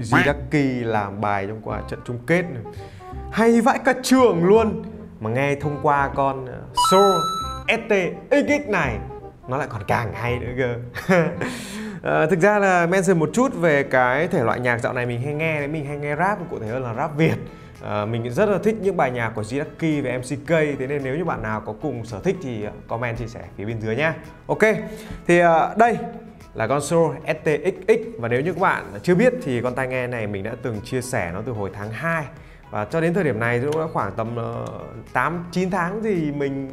Zidaki làm bài trong qua trận chung kết này. Hay vãi cả trường luôn. Mà nghe thông qua con ờ, Soul STXX này Nó lại còn càng hay nữa cơ. À, Thực ra là mention một chút về cái thể loại nhạc dạo này mình hay nghe đấy Mình hay nghe rap, cụ thể hơn là rap Việt. À, mình rất là thích những bài nhạc của Jackie và MCK Thế nên nếu như bạn nào có cùng sở thích thì ờ, comment chia sẻ phía bên dưới nhá. Ok, thì à, đây là con Shure STXX Và nếu như các bạn chưa biết thì con tai nghe này mình đã từng chia sẻ nó từ hồi tháng 2 Và cho đến thời điểm này cũng đã khoảng tầm ờ, 8 9 tháng thì mình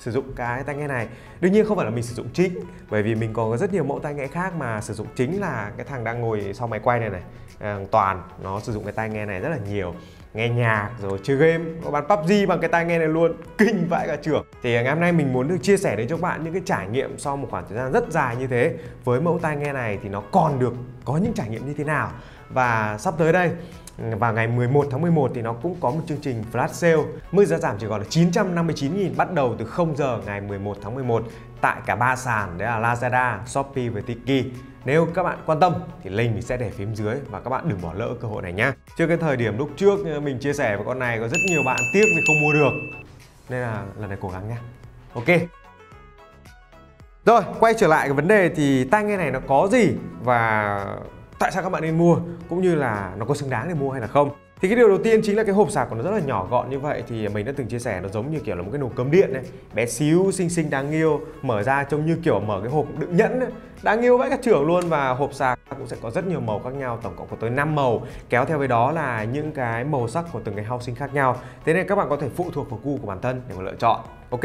sử dụng cái tai nghe này. Đương nhiên không phải là mình sử dụng chính bởi vì mình còn có rất nhiều mẫu tai nghe khác mà sử dụng chính là cái thằng đang ngồi sau máy quay này này. À, toàn nó sử dụng cái tai nghe này rất là nhiều nghe nhạc rồi chơi game có bán PUBG bằng cái tai nghe này luôn kinh vãi cả trưởng thì ngày hôm nay mình muốn được chia sẻ đến cho bạn những cái trải nghiệm sau một khoảng thời gian rất dài như thế. Với mẫu tai nghe này thì nó còn được có những trải nghiệm như thế nào? Và sắp tới đây vào ngày 11 tháng 11 thì nó cũng có một chương trình flash sale. Mức giá giảm chỉ còn là 959.000 bắt đầu từ 0 giờ ngày 11 tháng 11 tại cả ba sàn đấy là Lazada, Shopee và Tiki. Nếu các bạn quan tâm thì link mình sẽ để phía dưới và các bạn đừng bỏ lỡ cơ hội này nhá. Trước cái thời điểm lúc trước ờ, mình chia sẻ với con này có rất nhiều bạn tiếc vì không mua được. Nên là lần này cố gắng nhá. Ok. Rồi, quay trở lại cái vấn đề thì tai nghe này nó có gì và tại sao các bạn nên mua cũng như là nó có xứng đáng để mua hay là không thì cái điều đầu tiên chính là cái hộp sạc của nó rất là nhỏ gọn như vậy thì mình đã từng chia sẻ nó giống như kiểu là một cái nồi cơm điện này. Bé xíu xinh xinh đáng yêu mở ra trông như kiểu mở cái hộp đựng nhẫn ấy. đáng yêu vãi các trưởng luôn và hộp sạc cũng sẽ có rất nhiều màu khác nhau tổng cộng có tới 5 màu. Kéo theo với đó là những cái màu sắc của từng cái housing khác nhau. Thế nên các bạn có thể phụ thuộc vào gu của bản thân để mà lựa chọn. Ok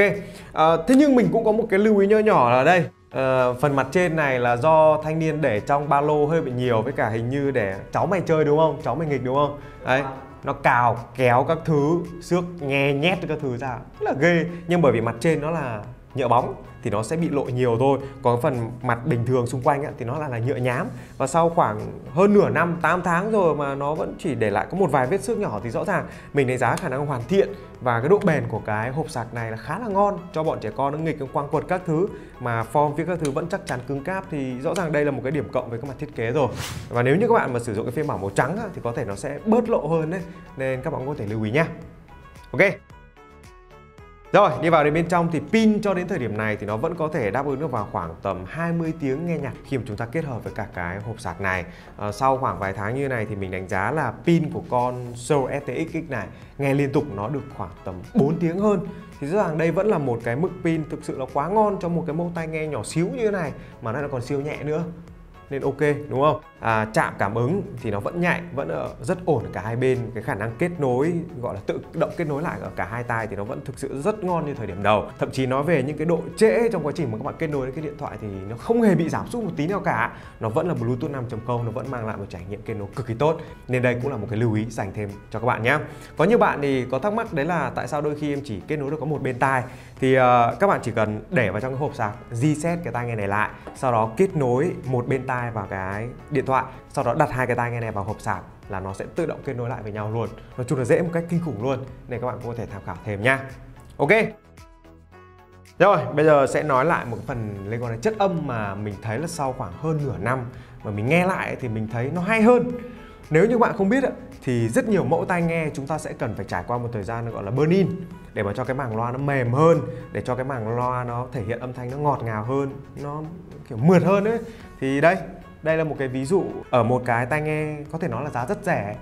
à, thế nhưng mình cũng có một cái lưu ý nho nhỏ là đây. Uh, phần mặt trên này là do thanh niên để trong ba lô hơi bị nhiều với cả hình như để cháu mày chơi đúng không? Cháu mày nghịch đúng không? Đấy nó cào kéo các thứ xước nghe nhét các thứ ra. Rất là ghê. Nhưng bởi vì mặt trên nó là nhựa bóng thì nó sẽ bị lộ nhiều thôi. Còn phần mặt bình thường xung quanh thì nó là, là nhựa nhám. Và sau khoảng hơn nửa năm 8 tháng rồi mà nó vẫn chỉ để lại có một vài vết xước nhỏ thì rõ ràng mình đánh giá khả năng hoàn thiện và cái độ bền của cái hộp sạc này là khá là ngon cho bọn trẻ con nó nghịch nó quang quật các thứ. Mà form phía các thứ vẫn chắc chắn cứng cáp thì rõ ràng đây là một cái điểm cộng với các mặt thiết kế rồi. Và nếu như các bạn mà sử dụng cái phiên bản màu trắng thì có thể nó sẽ bớt lộ hơn đấy. Nên các bạn có thể lưu ý nhé ok rồi, đi vào đến bên trong thì pin cho đến thời điểm này thì nó vẫn có thể đáp ứng được vào khoảng tầm 20 tiếng nghe nhạc khi mà chúng ta kết hợp với cả cái hộp sạc này. À, sau khoảng vài tháng như này thì mình đánh giá là pin của con Soul STX này nghe liên tục nó được khoảng tầm 4 tiếng hơn. Thì rõ ràng đây vẫn là một cái mức pin thực sự là quá ngon cho một cái mẫu tai nghe nhỏ xíu như thế này mà nó lại còn siêu nhẹ nữa nên ok đúng không à, chạm cảm ứng thì nó vẫn nhạy vẫn ở rất ổn ở cả hai bên. Cái khả năng kết nối gọi là tự động kết nối lại ở cả hai tai thì nó vẫn thực sự rất ngon như thời điểm đầu. Thậm chí nói về những cái độ trễ trong quá trình mà các bạn kết nối đến cái điện thoại thì nó không hề bị giảm sút một tí nào cả. Nó vẫn là bluetooth 5.0 nó vẫn mang lại một trải nghiệm kết nối cực kỳ tốt. Nên đây cũng là một cái lưu ý dành thêm cho các bạn nhé. Có nhiều bạn thì có thắc mắc đấy là tại sao đôi khi em chỉ kết nối được có một bên tai? Thì uh, các bạn chỉ cần để vào trong cái hộp sạc reset cái tai nghe này lại sau đó kết nối một bên tai vào cái điện thoại, sau đó đặt hai cái tai nghe này vào hộp sạc là nó sẽ tự động kết nối lại với nhau luôn. Nói chung là dễ một cách kinh khủng luôn, nên các bạn cũng có thể tham khảo thêm nha. Ok. Rồi, bây giờ sẽ nói lại một phần liên quan đến chất âm mà mình thấy là sau khoảng hơn nửa năm mà mình nghe lại thì mình thấy nó hay hơn. Nếu như bạn không biết thì rất nhiều mẫu tai nghe chúng ta sẽ cần phải trải qua một thời gian gọi là burn in để mà cho cái màng loa nó mềm hơn, để cho cái màng loa nó thể hiện âm thanh nó ngọt ngào hơn, nó kiểu mượt hơn ấy. Thì đây đây là một cái ví dụ ở một cái tai nghe có thể nói là giá rất rẻ,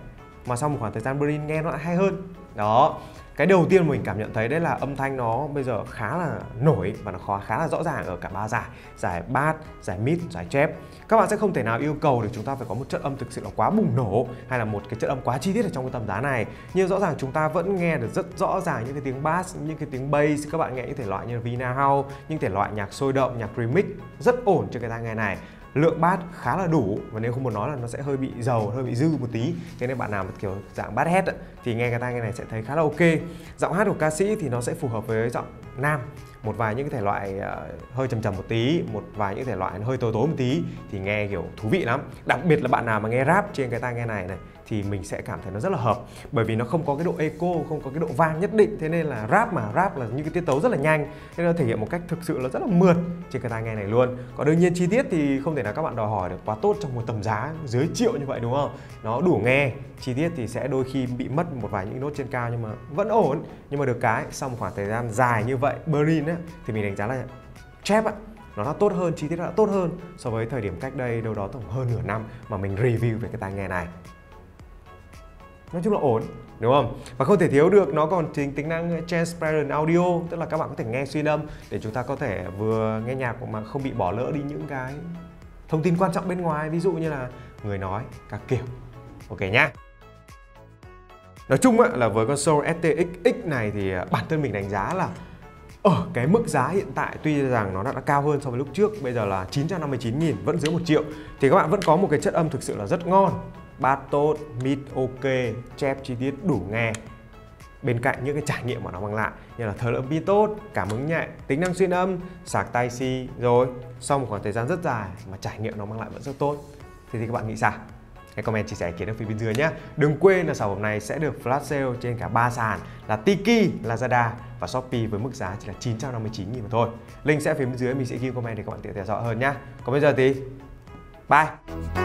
mà sau một khoảng thời gian Brin nghe nó lại hay hơn. Đó, cái đầu tiên mình cảm nhận thấy đấy là âm thanh nó bây giờ khá là nổi và nó khó khá là rõ ràng ở cả ba giải giải bass, giải mid, giải chép. Các bạn sẽ không thể nào yêu cầu được chúng ta phải có một chất âm thực sự là quá bùng nổ hay là một cái chất âm quá chi tiết ở trong cái tầm giá này. Nhưng rõ ràng chúng ta vẫn nghe được rất rõ ràng những cái tiếng bass, những cái tiếng bass. Các bạn nghe những thể loại như Vina House, những thể loại nhạc sôi động, nhạc remix rất ổn trên cái tai nghe này lượng bát khá là đủ. Và nếu không muốn nói là nó sẽ hơi bị dầu hơi bị dư một tí. Thế nên bạn nào mà kiểu dạng bát hét thì nghe cái tai nghe này sẽ thấy khá là ok. Giọng hát của ca sĩ thì nó sẽ phù hợp với giọng nam. Một vài những cái thể loại uh, hơi trầm trầm một tí một vài những thể loại hơi tối tối một tí thì nghe kiểu thú vị lắm. Đặc biệt là bạn nào mà nghe rap trên cái tai nghe này này thì mình sẽ cảm thấy nó rất là hợp. Bởi vì nó không có cái độ eco, không có cái độ vang nhất định. Thế nên là rap mà, rap là những cái tiết tấu rất là nhanh. Nên nó thể hiện một cách thực sự là rất là mượt trên cái tai nghe này luôn. Còn đương nhiên chi tiết thì không thể nào các bạn đòi hỏi được quá tốt trong một tầm giá dưới triệu như vậy, đúng không? Nó đủ nghe. Chi tiết thì sẽ đôi khi bị mất một vài những nốt trên cao nhưng mà vẫn ổn. Nhưng mà được cái, sau một khoảng thời gian dài như vậy Berlin á, thì mình đánh giá là chép ạ nó đã tốt hơn, chi tiết đã tốt hơn so với thời điểm cách đây đâu đó tổng hơn nửa năm mà mình review về cái tai nghe này nói chung là ổn, đúng không? Và không thể thiếu được, nó còn tính tính năng transparent audio, tức là các bạn có thể nghe xuyên âm để chúng ta có thể vừa nghe nhạc mà không bị bỏ lỡ đi những cái thông tin quan trọng bên ngoài. Ví dụ như là người nói, các kiểu. Ok nhá. Nói chung là với con Soul STX này thì à, bản thân mình đánh giá là ở cái mức giá hiện tại, tuy rằng nó đã cao hơn so với lúc trước, bây giờ là 959 nghìn, vẫn dưới 1 triệu. Thì các bạn vẫn có một cái chất âm thực sự là rất ngon bass tốt, mid ok, chép chi tiết đủ nghe bên cạnh những cái trải nghiệm mà nó mang lại như là thời lượng pin tốt, cảm ứng nhạy, tính năng xuyên âm, sạc tai si rồi sau một khoảng thời gian rất dài mà trải nghiệm nó mang lại vẫn rất tốt thì, thì các bạn nghĩ sao? Hãy comment chia sẻ ý kiến ở phía bên dưới nhé. Đừng quên là sản phẩm này sẽ được flash sale trên cả ba sàn là Tiki, Lazada và Shopee với mức giá chỉ là 959 000 mà thôi. Link sẽ ở phía bên dưới mình sẽ ghi comment để các bạn tiện theo dõi hơn nhé. Còn bây giờ thì bye.